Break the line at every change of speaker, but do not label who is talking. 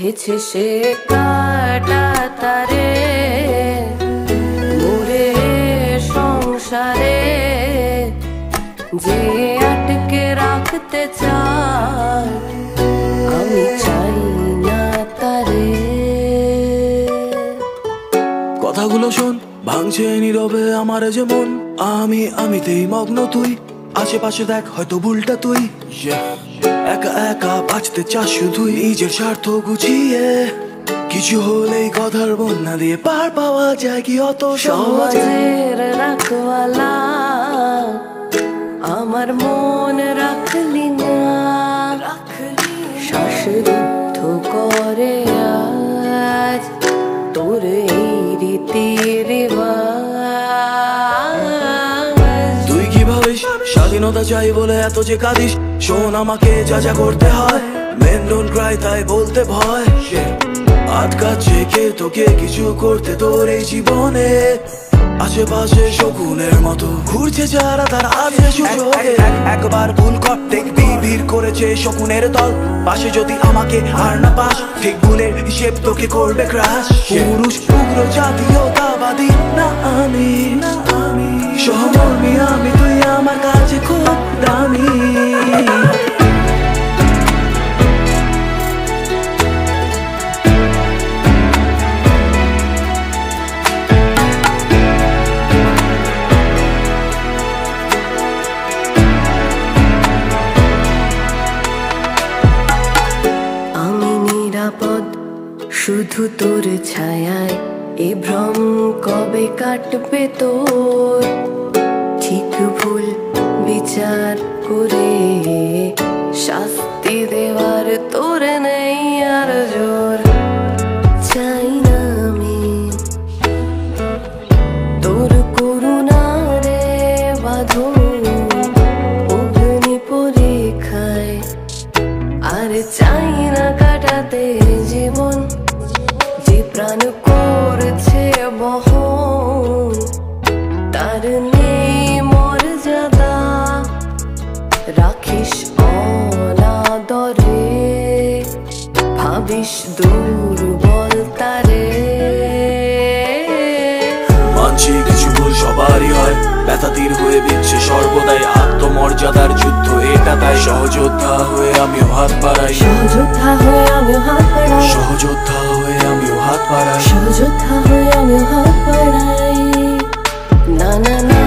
মিছে সে কাটা তারে। মোরে সংসারে যে আটকে রাখতে চায়, আমি চাই না তারে।
কথাগুলো শোন, ভাঙছে নীরবে আমার যে মন। আমি আমিতেই মগ্ন তুই, আশেপাশে দেখ হয়তো ভুলটা তুই. একা একা বাঁচতে চাস শুধুই নিজের স্বার্থ গুছিয়ে। কিছু হলেই কথার বন্যা দিয়ে পার পাওয়া যায় কি অত সহজে?
সমাজের রাখওয়ালা আমার মন রাখলি না। শ্বাসরুদ্ধ করে আজ তোর এই রীতি রেওয়াজ।
স্বাধীনতা চাই বলে এত যে কাঁদিস, শোন আমাকে যা যা করতে হয়। মেন ডোন্ট ক্রাই তাই বলতে ভয়। আটকাচ্ছে কে তোকে, কিছু করতে তোর এই জীবনে। আশেপাশে শকুনের মতো ঘুরছে যারা, তার আছে একবার ভুল কর দেখবি ভিড় করেছে শকুনের দল। পাশে যদি আমাকে আর না পাস, ঠিক ভুলের হিসেব তোকে করবে ক্রাশ পুরুষ, উগ্র, জাতীয়তাবাদী, না আমি না আমি। সহমর্মী, আমি
নিরাপদ, শুধু তোর ছায়ায়। এ ভ্রম কবে কাটবে তোর? ঠিক ভুল বিচার করে শাস্তি দেওয়ার তোর নেই আর জোর। চাই না আমি তোর করুণারে বাঁধন, অগ্নি পরীক্ষায় আর চাই না কাটাতে জীবন, যে প্রাণ করছে বহ তার নেই মর্যাদা রাখিস অনাদরে। ভাবিস দুর্বল
ব্যথা তীর হয়ে দিচ্ছে সর্বদাই আত্মমর্যাদার যুদ্ধ এটা তাই। সহযোদ্ধা হয়ে আমিও হাত বাড়াই।
সহযোদ্ধা হয়ে আমিও হাত বাড়াই।
সহযোদ্ধা হয়ে আমিও হাত বাড়াই।
সহযোদ্ধা হয়ে আমিও হাত বাড়াই। না না না।